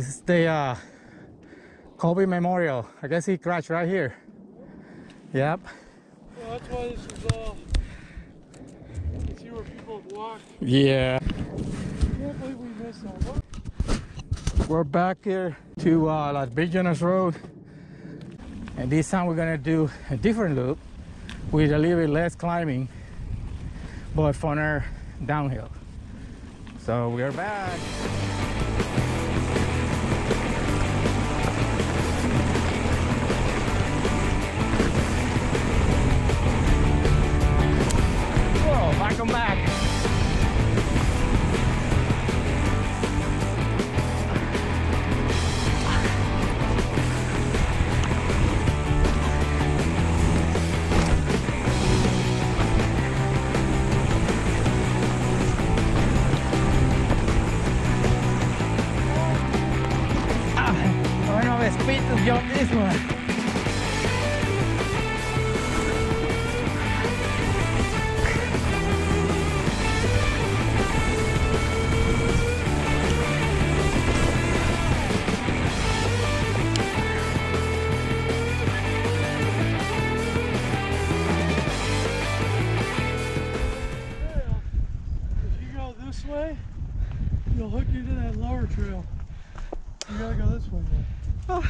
This is the uh, Kobe Memorial. I guess he crashed right here. Yep. Well, that's why this is all. You can see where people have walked. Yeah. I can't believe we missed that. We're back here to uh, Las Virgenes Road. And this time we're gonna do a different loop with a little bit less climbing, but funner downhill. So we're back. You'll hook you to that lower trail. You gotta go this way. That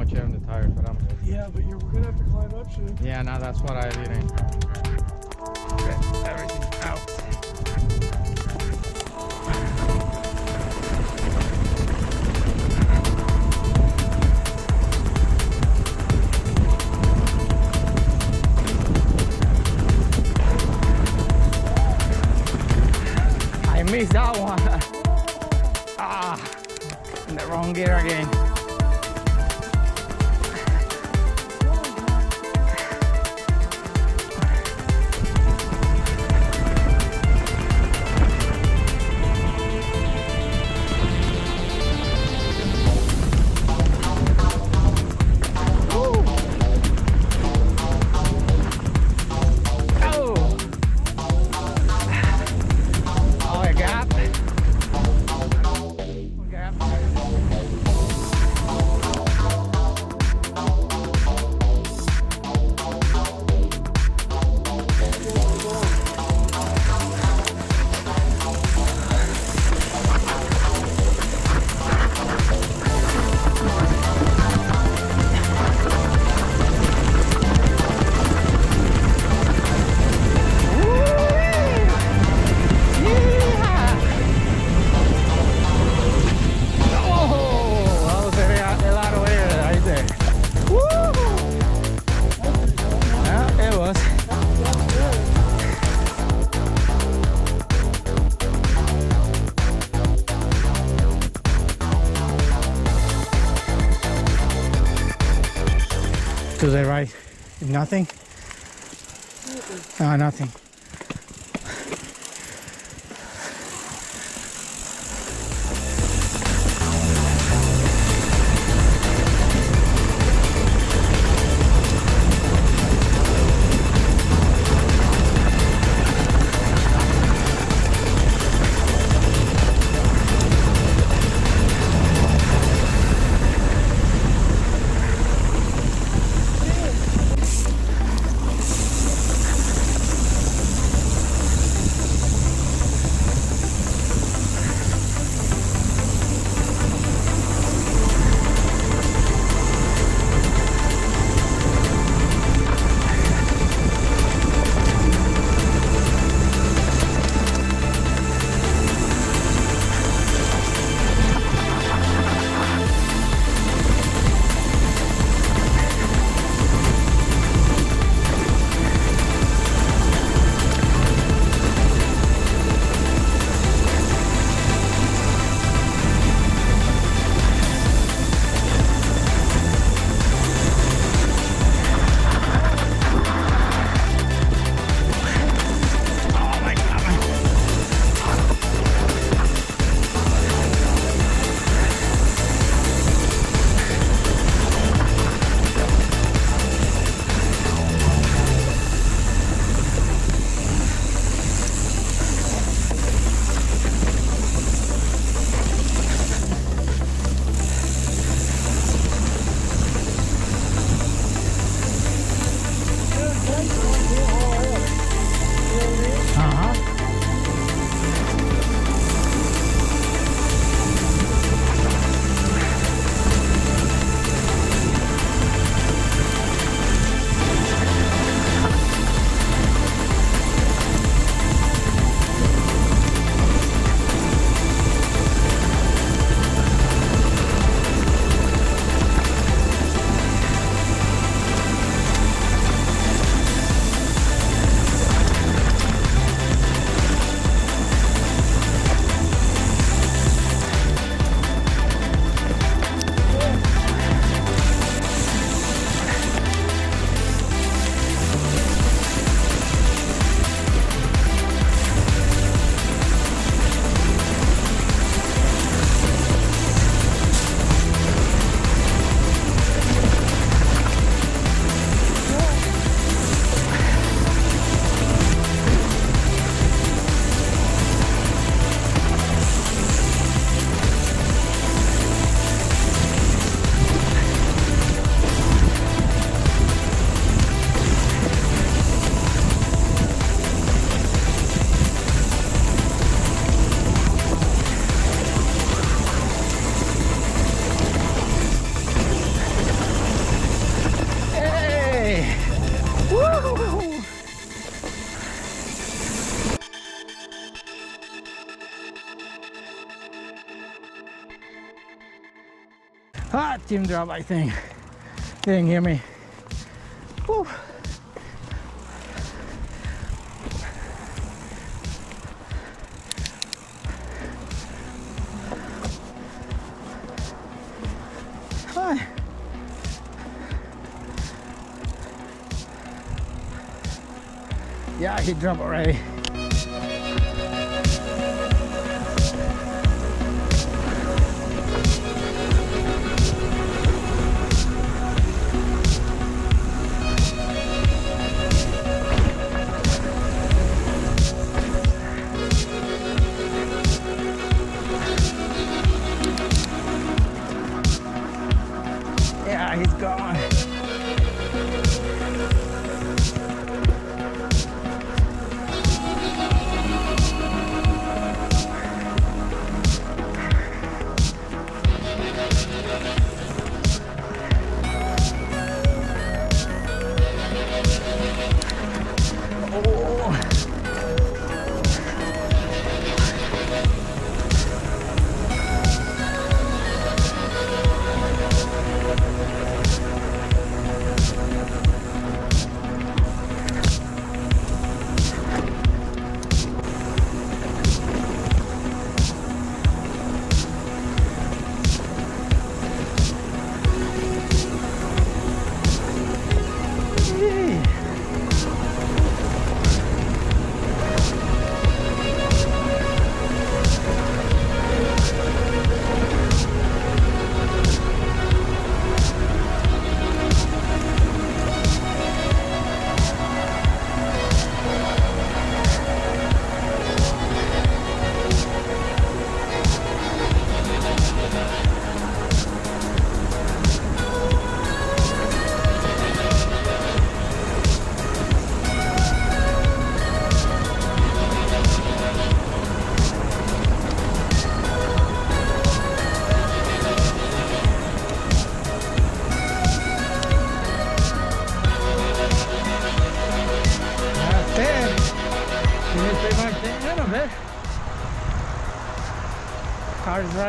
much air on the tires, but I'm good. Yeah, but you're we're gonna have to climb up soon. Yeah, now that's what I didn't. Get everything out. I missed that one. Ah, in the wrong gear again. To the right, nothing. No, ah, nothing. Ah, team drop, I think. They didn't hear me. Woo. Yeah, he dropped already. He's gone.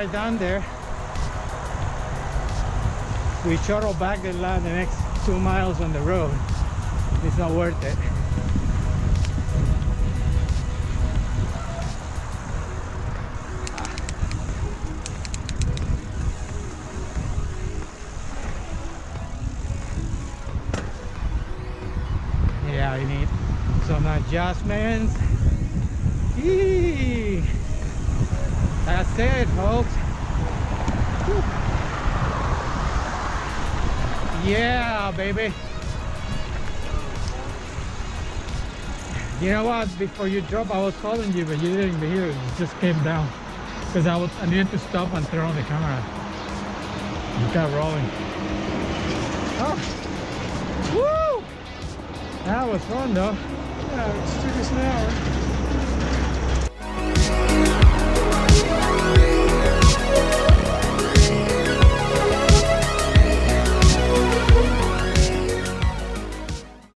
Right down there. We shuttle back the, la- the next two miles on the road. It's not worth it. Yeah, you need some adjustments. Yee. That's it, folks. Yeah, baby. You know what? Before you drop, I was calling you, but you didn't hear it. It just came down because I was I needed to stop and turn on the camera. You got rolling. Oh, woo! That was fun though. Yeah, it took us an hour.